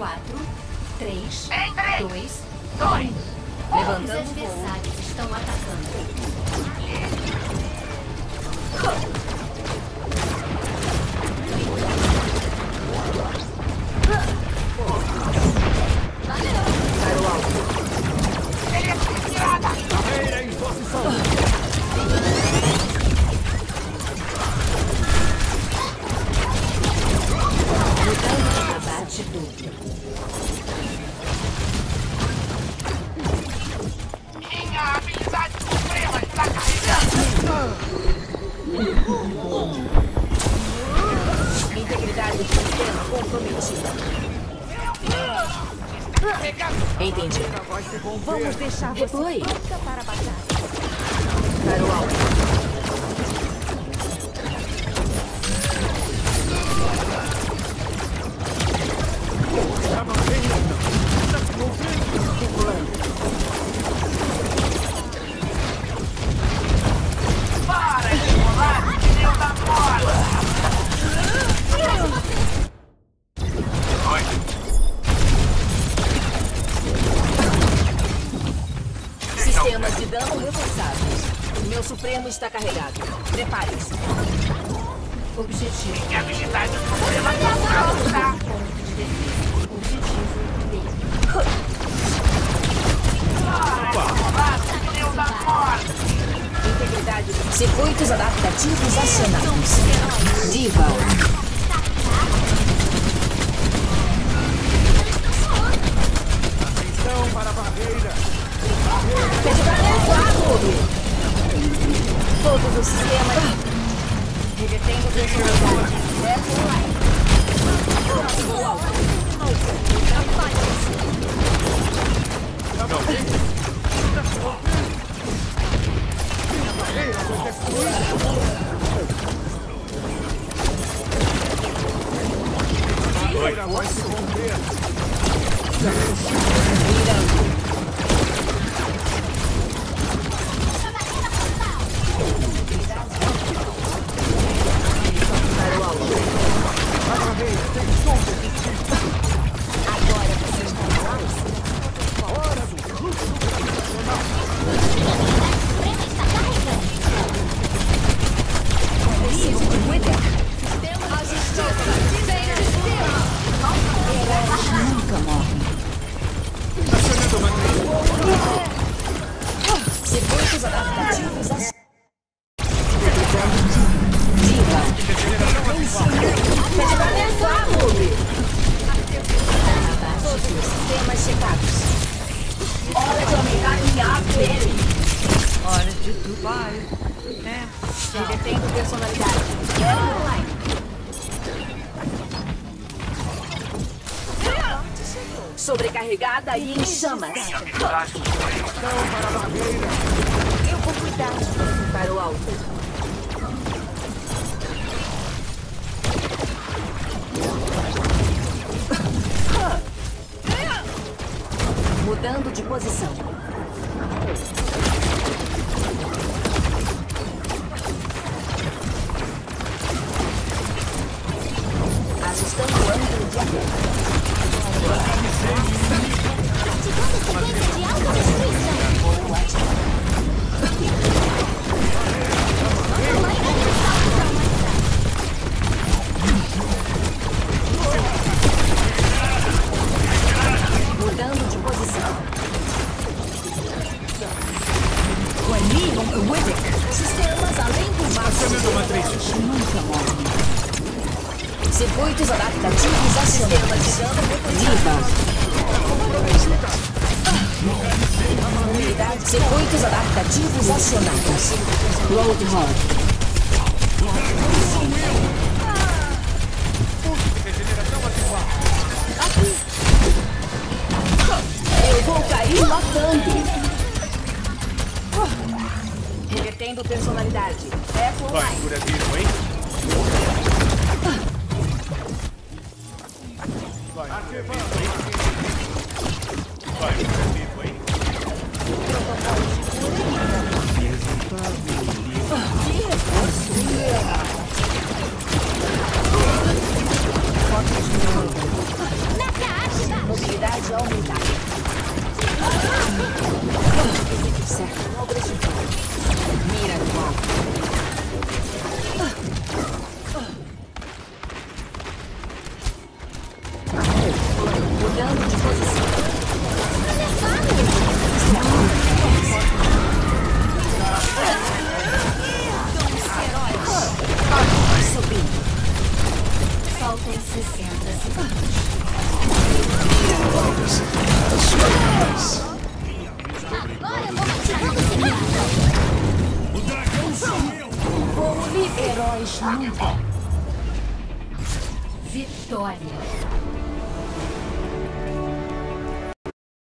quatro, três, Em três, dois, dois, Os Levantando voo. adversários estão atacando. Comprometida. Entendi. Vamos deixar você Replay. pronta para a batalha. Alto. Dano reforçados. Meu Supremo está carregado. Prepare-se. Objetivo. Minha habilidade suprema está. Objetivo da mola. Integridade. Circuitos adaptativos acionados. Diva. Atenção para a barreira. Medicamento água. Todos os sistemas. Revertendo personalidade. Certo Sobrecarregada e em chamas. Eu vou cuidar. Para o alto. Mudando de posição. Acionando a máximo. matriz. Nunca morre. Circuitos adaptativos acionados. Diva. Circuitos adaptativos acionados. Roadhog. Regeneração ativada. Eu vou cair matando. Revertendo personalidade. Vai, online. cura vivo, hein? Mudando de posição. vamos Faltam 60 segundos. A sua O dragão sumiu! Envolve heróis nunca. Vitória.